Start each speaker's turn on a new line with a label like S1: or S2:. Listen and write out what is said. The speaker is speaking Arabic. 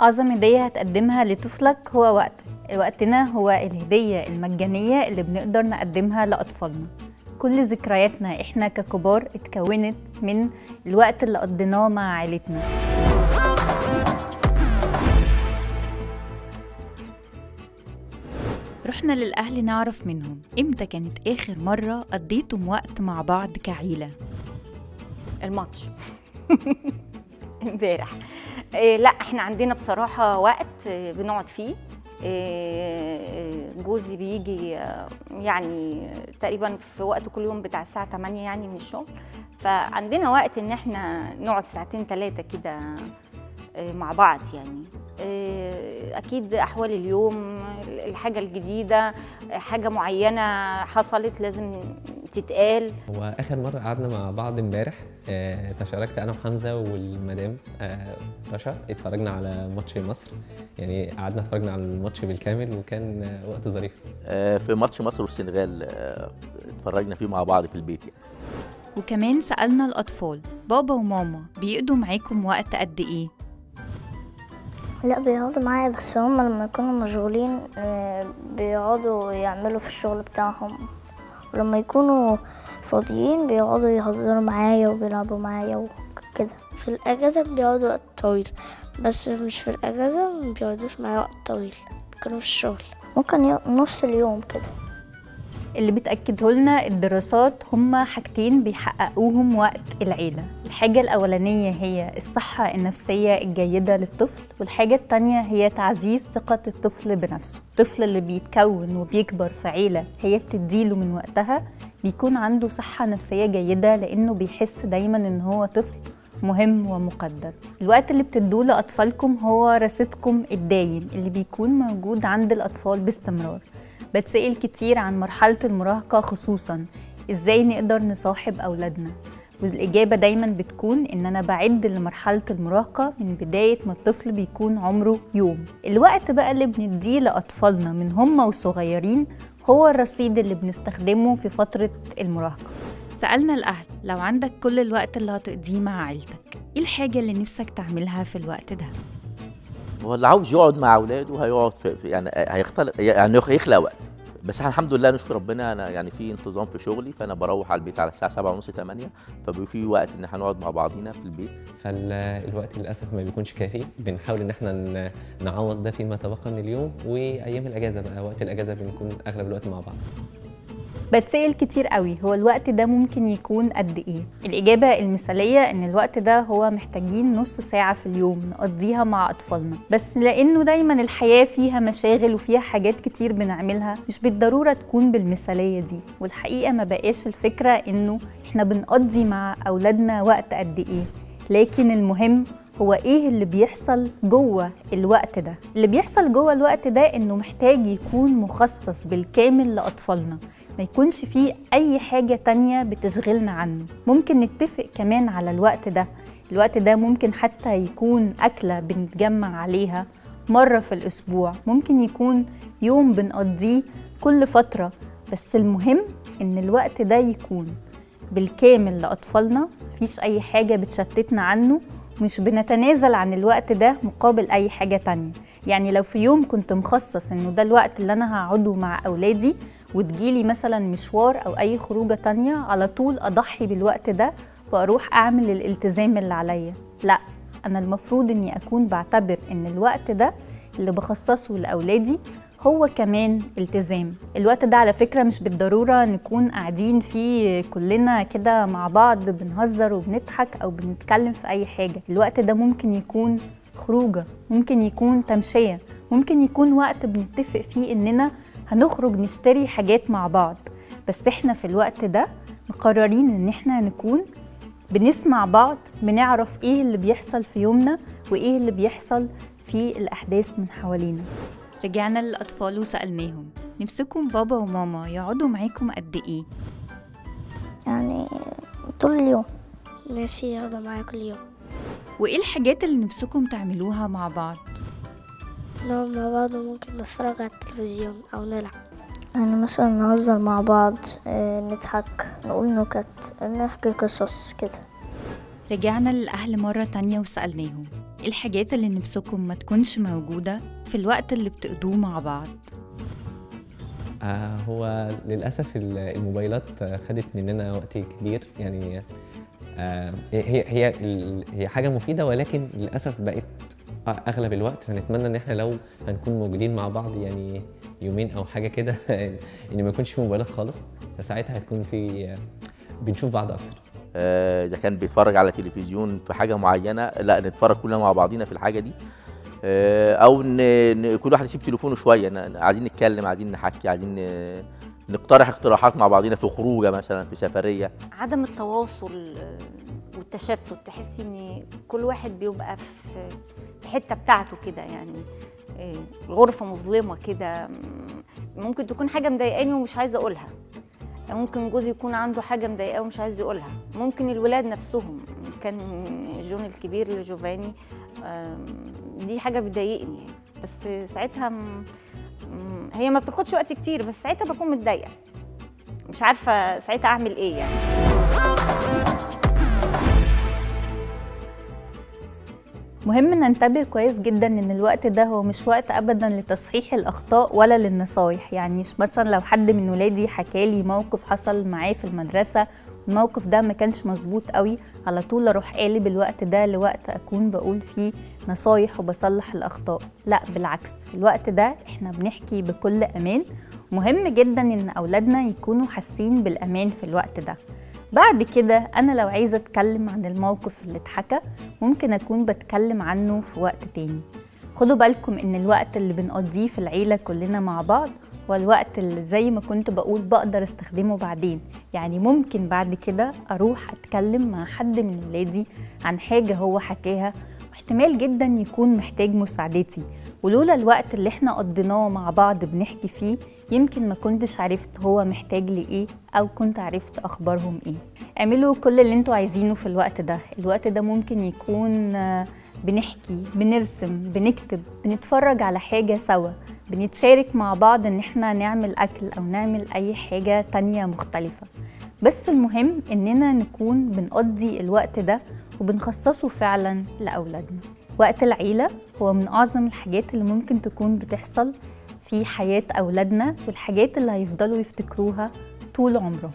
S1: أعظم هدية هتقدمها لطفلك هو وقتك وقتنا هو الهدية المجانية اللي بنقدر نقدمها لأطفالنا. كل ذكرياتنا إحنا ككبار اتكونت من الوقت اللي قضيناه مع عائلتنا رحنا للأهل نعرف منهم إمتى كانت آخر مرة قضيتم وقت مع بعض كعيلة.
S2: الماتش. امبارح. إيه لا إحنا عندنا بصراحة وقت آه، بنقعد فيه. إيه، جوزي بيجي آه، يعني تقريبا في وقت كل يوم بتاع الساعة 8 يعني من الشغل. فعندنا وقت إن إحنا نقعد ساعتين ثلاثة كده آه، مع بعض يعني. آه، أكيد أحوال اليوم الحاجة الجديدة حاجة معينة حصلت لازم تتقال.
S3: هو آخر مرة قعدنا مع بعض امبارح آه، تشاركت أنا وحمزة والمدام آه، رشا اتفرجنا على ماتش مصر. يعني قعدنا اتفرجنا على الماتش بالكامل وكان آه، وقت ظريف.
S4: آه، في ماتش مصر والسنغال آه، اتفرجنا فيه مع بعض في البيت يعني.
S1: وكمان سألنا الأطفال بابا وماما بيقضوا معاكم وقت قد إيه؟
S5: لا بيقعدوا معايا بس هما لما يكونوا مشغولين بيقعدوا يعملوا في الشغل بتاعهم. ولما يكونوا فاضيين بيقعدوا يهزروا معايا وبيلعبوا معايا وكده.
S6: في الأجازة بيقعدوا وقت طويل بس مش في الأجازة ما بيقعدوش معايا وقت طويل بيكونوا في الشغل.
S5: ممكن نص اليوم كده.
S1: اللي بتأكده لنا الدراسات هما حاجتين بيحققوهم وقت العيلة. الحاجة الأولانية هي الصحة النفسية الجيدة للطفل والحاجة التانية هي تعزيز ثقة الطفل بنفسه. الطفل اللي بيتكون وبيكبر في عيلة هي بتديله من وقتها بيكون عنده صحة نفسية جيدة لأنه بيحس دايما إن هو طفل مهم ومقدر. الوقت اللي بتدوه لأطفالكم هو رصيدكم الدايم اللي بيكون موجود عند الأطفال باستمرار. بتسأل كتير عن مرحلة المراهقة خصوصا إزاي نقدر نصاحب أولادنا. والإجابة دايما بتكون إن أنا بعد لمرحلة المراهقة من بداية ما الطفل بيكون عمره يوم. الوقت بقى اللي بنديه لأطفالنا من هم وصغيرين هو الرصيد اللي بنستخدمه في فترة المراهقة. سألنا الأهل لو عندك كل الوقت اللي هتقضيه مع عيلتك إيه الحاجة اللي نفسك تعملها في الوقت ده؟
S4: اللي عاوز يقعد مع أولاده هيقعد في يعني هيختلق يعني هيخلق وقت. بس إحنا الحمد لله نشكر ربنا أنا يعني في انتظام في شغلي فأنا بروح على البيت على الساعة 7 ونص 8 فبيبقى في وقت إن إحنا نقعد مع بعضينا في البيت.
S3: فالوقت للأسف ما بيكونش كافي. بنحاول إن إحنا نعوض ده فيما تبقى من اليوم وأيام الأجازة بقى وقت الأجازة بنكون أغلب الوقت مع بعض.
S1: بتسأل كتير قوي هو الوقت ده ممكن يكون قد إيه؟ الإجابة المثالية إن الوقت ده هو محتاجين نص ساعة في اليوم نقضيها مع أطفالنا. بس لأنه دايما الحياة فيها مشاغل وفيها حاجات كتير بنعملها مش بالضرورة تكون بالمثالية دي. والحقيقة ما بقاش الفكرة إنه إحنا بنقضي مع أولادنا وقت قد إيه. لكن المهم هو إيه اللي بيحصل جوه الوقت ده؟ اللي بيحصل جوه الوقت ده إنه محتاج يكون مخصص بالكامل لأطفالنا. ما يكونش فيه أي حاجة تانية بتشغلنا عنه. ممكن نتفق كمان على الوقت ده. الوقت ده ممكن حتى يكون أكلة بنتجمع عليها مرة في الأسبوع. ممكن يكون يوم بنقضيه كل فترة. بس المهم إن الوقت ده يكون بالكامل لأطفالنا. مفيش أي حاجة بتشتتنا عنه. مش بنتنازل عن الوقت ده مقابل أي حاجة تانية. يعني لو في يوم كنت مخصص إنه ده الوقت اللي أنا هقعده مع أولادي وتجيلي مثلا مشوار أو أي خروجة تانية على طول أضحي بالوقت ده وأروح أعمل الالتزام اللي عليا. لا أنا المفروض إني أكون بعتبر إن الوقت ده اللي بخصصه لأولادي هو كمان التزام. الوقت ده على فكرة مش بالضرورة نكون قاعدين فيه كلنا كده مع بعض بنهزر وبنضحك أو بنتكلم في أي حاجة. الوقت ده ممكن يكون خروجة ممكن يكون تمشية ممكن يكون وقت بنتفق فيه إننا هنخرج نشتري حاجات مع بعض. بس إحنا في الوقت ده مقررين إن إحنا نكون بنسمع بعض بنعرف إيه اللي بيحصل في يومنا وإيه اللي بيحصل في الأحداث من حوالينا. رجعنا للأطفال وسألناهم نفسكم بابا وماما يقعدوا معاكم قد إيه؟
S5: يعني طول اليوم.
S6: نفسي يقعدوا معايا كل يوم.
S1: وإيه الحاجات اللي نفسكم تعملوها مع بعض؟
S6: نقعد مع بعض وممكن نتفرج على التلفزيون أو نلعب.
S5: يعني مثلا نهزر مع بعض آه، نضحك نقول نكت نحكي قصص كده.
S1: رجعنا للأهل مرة تانية وسألناهم الحاجات اللي نفسكم ما تكونش موجودة في الوقت اللي بتقضوه مع بعض؟
S3: آه هو للأسف ال- الموبايلات خدت مننا وقت كبير. يعني آه هي هي هي حاجة مفيدة ولكن للأسف بقت أغلب الوقت فنتمنى إن إحنا لو هنكون موجودين مع بعض يعني يومين أو حاجة كده إن ما يكونش في موبايلات خالص. فساعتها هتكون في بنشوف بعض أكتر.
S4: آه، إذا كان بيتفرج على تلفزيون في حاجة معينة لا نتفرج كلنا مع بعضينا في الحاجة دي. آه، أو ان كل واحد يسيب تليفونه شوية عايزين نتكلم عايزين نحكي عايزين نقترح اقتراحات مع بعضينا في خروجة مثلا في سفرية.
S2: عدم التواصل آه، والتشتت تحسي إن كل واحد بيبقى في في حتة بتاعته كده يعني آه، الغرفه مظلمة كده مم، ممكن تكون حاجة مضايقاني ومش عايزة أقولها. ممكن جوزي يكون عنده حاجة مضايقاه ومش عايز يقولها. ممكن الولاد نفسهم. كان جون الكبير لجوفاني دي حاجة بتضايقني. يعني بس ساعتها م- هي ما بتاخدش وقت كتير بس ساعتها بكون متضايقة. مش عارفة ساعتها أعمل إيه يعني.
S1: مهم ننتبه كويس جدا إن الوقت ده هو مش وقت ابدا لتصحيح الأخطاء ولا للنصايح. يعني مثلا لو حد من ولادي حكالي موقف حصل معاه في المدرسة الموقف ده ما كانش مظبوط قوي. على طول أروح قالب الوقت ده لوقت اكون بقول فيه نصايح وبصلح الاخطاء. لا بالعكس في الوقت ده إحنا بنحكي بكل أمان. مهم جدا إن أولادنا يكونوا حاسين بالأمان في الوقت ده. بعد كده أنا لو عايزه أتكلم عن الموقف اللي اتحكى ممكن أكون بتكلم عنه في وقت تاني. خدوا بالكم إن الوقت اللي بنقضيه في العيلة كلنا مع بعض والوقت اللي زي ما كنت بقول بقدر استخدمه بعدين. يعني ممكن بعد كده أروح أتكلم مع حد من ولادي عن حاجة هو حكاها. واحتمال جدا يكون محتاج مساعدتي. ولولا الوقت اللي إحنا قضيناه مع بعض بنحكي فيه يمكن ما كنتش عرفت هو محتاج لإيه أو كنت عرفت أخبارهم إيه. اعملوا كل اللي أنتوا عايزينه في الوقت ده. الوقت ده ممكن يكون آه، بنحكي بنرسم بنكتب بنتفرج على حاجة سوا. بنتشارك مع بعض إن إحنا نعمل أكل أو نعمل أي حاجة تانية مختلفة. بس المهم إننا نكون بنقضي الوقت ده وبنخصصه فعلا لأولادنا. وقت العيلة هو من أعظم الحاجات اللي ممكن تكون بتحصل في حياة أولادنا والحاجات اللي هيفضلوا يفتكروها طول عمرهم.